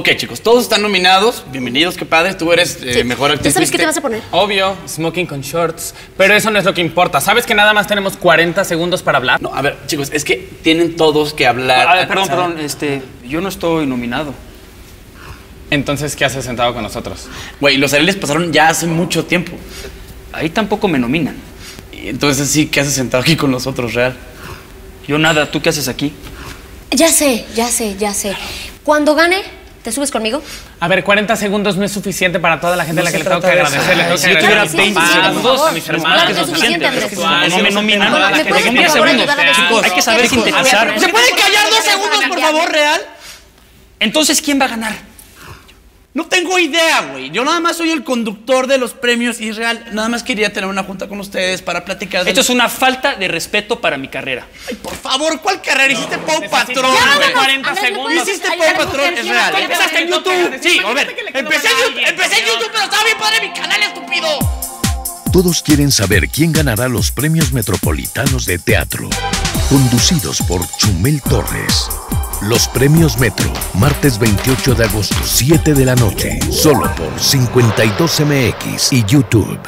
Ok, chicos, todos están nominados. Bienvenidos, qué padre. Tú eres eh, Sí. mejor actriz. ¿Ya sabes qué te vas a poner? Obvio, smoking con shorts. Pero eso no es lo que importa. ¿Sabes que nada más tenemos 40 segundos para hablar? No, a ver, chicos, es que tienen todos que hablar. A ver, perdón, perdón, este, yo no estoy nominado. Entonces, ¿qué haces sentado con nosotros? Güey, los Arieles pasaron ya hace mucho tiempo. Ahí tampoco me nominan. Entonces sí, ¿qué haces sentado aquí con nosotros, real? Yo nada, ¿tú qué haces aquí? Ya sé, ya sé, ya sé. Cuando gane, ¿te subes conmigo? A ver, 40 segundos no es suficiente para toda la gente a la No que le tengo que trata de eso. agradecer. Le tengo Si que yo tuviera agradecer a mis 20 papás, segundos, a mis claro hermanos, que es suficiente, No me nominan. Chicos, hay que saber sintetizar. ¿Se pueden callar dos segundos, por favor, real? Entonces, ¿quién va a ganar? No tengo idea, güey. Yo nada más soy el conductor de los premios y real. Nada más quería tener una junta con ustedes para platicar de. Esto es una falta de respeto para mi carrera. Ay, por favor, ¿cuál carrera? Hiciste Pau Patrón, Ya, güey. vámonos. 40 Andrés, ¿me segundos. Es real. Empezaste en YouTube. Sí, a ver. Imagínate que le quedó Empecé en YouTube, empecé en YouTube, pero estaba bien padre mi canal, estúpido. Todos quieren saber quién ganará los premios metropolitanos de teatro. Conducidos por Chumel Torres. Los premios Metro, martes 28 de agosto, 7 de la noche, solo por 52MX y YouTube.